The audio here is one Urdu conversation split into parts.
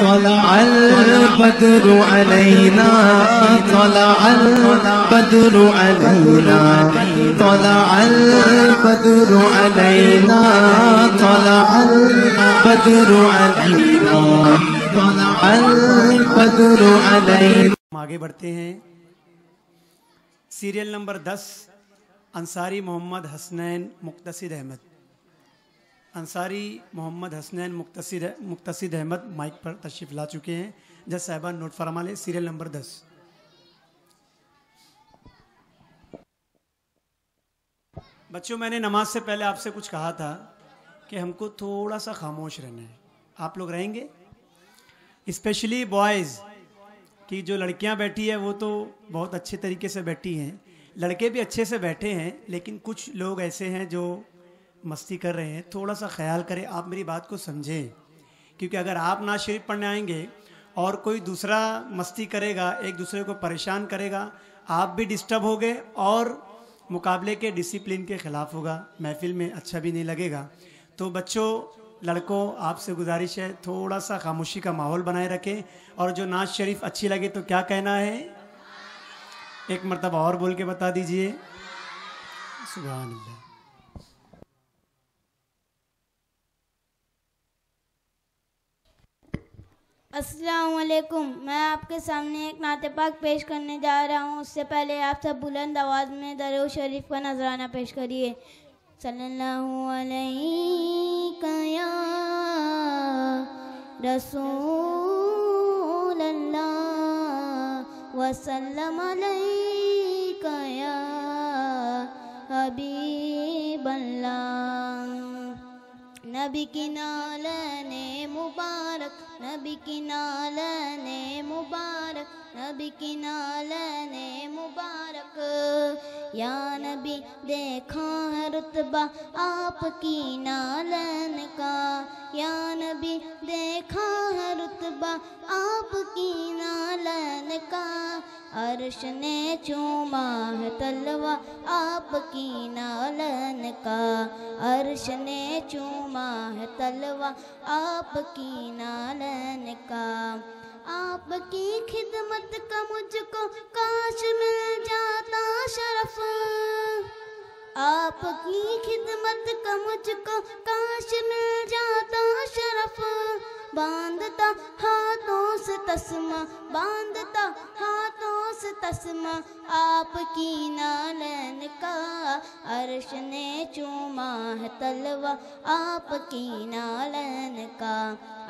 طلع البدر علينا، طلع البدر علينا، طلع البدر علينا، طلع البدر علينا، طلع البدر علينا. ہم آگے بڑھتے ہیں۔ سیریل نمبر دس، انصاری محمد حسنین مقتصد احمد۔ انصاری محمد حسنین مقتصد مقتصد احمد مائک پر تشریف لا چکے ہیں۔ جج صاحبان نوٹ فرما لیں، سیریل نمبر دس۔ بچوں میں نے نماز سے پہلے آپ سے کچھ کہا تھا کہ ہم کو تھوڑا سا خاموش رہنا ہے۔ آپ لوگ رہیں گے؟ اسپیشلی بوائز کہ جو لڑکیاں بیٹھی ہیں، وہ تو بہت اچھے طریقے سے بیٹھی ہیں۔ لڑکے بھی اچھے سے بیٹھے ہیں، لیکن کچھ لوگ ایسے ہیں جو مستی کر رہے ہیں، تھوڑا سا خیال کریں، آپ میری بات کو سمجھیں۔ کیونکہ اگر آپ ناز شریف پڑھنے آئیں گے اور کوئی دوسرا مستی کرے گا، ایک دوسرے کو پریشان کرے گا، آپ بھی ڈسٹرب ہوگے اور مقابلے کے ڈسپلن کے خلاف ہوگا۔ محفل میں اچھا بھی نہیں لگے گا۔ تو بچوں، لڑکوں، آپ سے گزارش ہے، تھوڑا سا خاموشی کا ماحول بنائے رکھیں۔ اور جو ناز شریف اچھی لگے تو کیا کہنا ہے؟ ایک مرتبہ اور بول کے بتا دیجیے۔ سبحان اللہ۔ السلام علیکم، میں آپ کے سامنے ایک نعت پاک پیش کرنے جا رہا ہوں۔ اس سے پہلے آپ سب بلند آواز میں درو شریف کا نذرانہ پیش کریے۔ صلی اللہ علیہ یا رسول اللہ، وسلم علیہ یا حبیب اللہ۔ نبی کی نالن مبارک، نبی کی نالن مبارک، نبی کی نالن مبارک۔ یا نبی دیکھا ہے رتبہ آپ کی نالن کا۔ یا نبی دیکھا ہے رتبہ آپ کی نالن کا۔ عرش نے چوما ہے تلوا آپ کی نالن کا۔ عرش نے چوما ہے تلوا آپ کی نالن کا۔ آپ کی خدمت کا مجھ کو کاش مل جاتا شرف۔ آپ کی خدمت کا مجھ کو کاش مل جاتا شرف۔ باندھتا ہاتھوں سے تسمہ، باندھتا ہاتھوں سے تسمہ آپ کی نالن کا عرش نے چوما ہے تلوا آپ کی نالن کا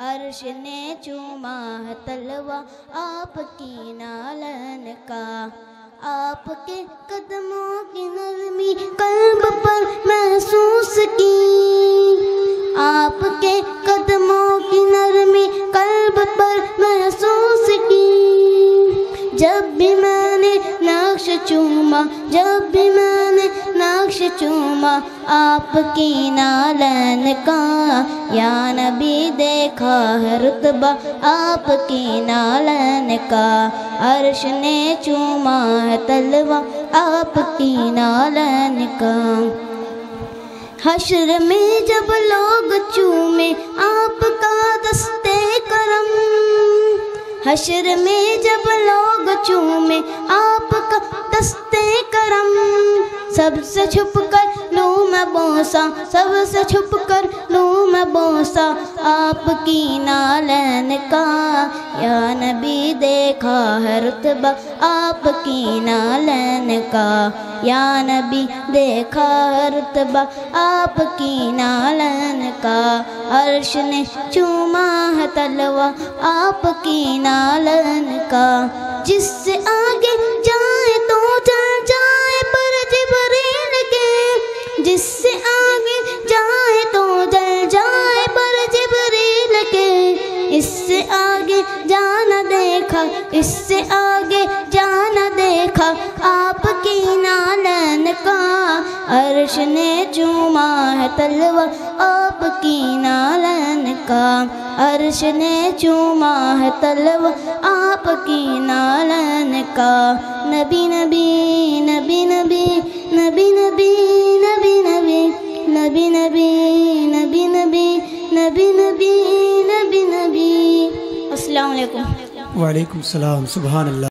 عرش نے چوما ہے تلوا آپ کی نالن کا آپ کے قدموں کی نرمی قلب پر محسوس کی آپ کے چوما، جب بھی میں نے نقش چوما، آپ کی نالن کا، یا نبی دیکھا ہے رتبہ، آپ کی نالن کا۔ عرش نے چوما ہے تلوا آپ کی نالن کا۔ حشر میں جب لوگ چومے آپ کا دستے کرم۔ حشر میں جب لوگ سب سے چھپ کر لوں میں بوسا سب سے چھپ کر لوں میں بوسا آپ کی نالن کا یا نبی دیکھا ہے رتبہ آپ کی نالن کا یا نبی دیکھا ہے رتبہ آپ کی نالن کا عرش نے چوما ہے تلوا آپ کی نالن کا جس سے اس سے آگے جانا دیکھا آپ کی نالن کا عرش نے چوما ہے تلوا آپ کی نالن کا عرش نے چوما ہے تلوا آپ کی نالن کا نبی نبی نبی نبی نبی نبی نبی نبی نبی نبی نبی نبی نبی نبی نبی نبی علیکم وعليكم السلام. سبحان الله.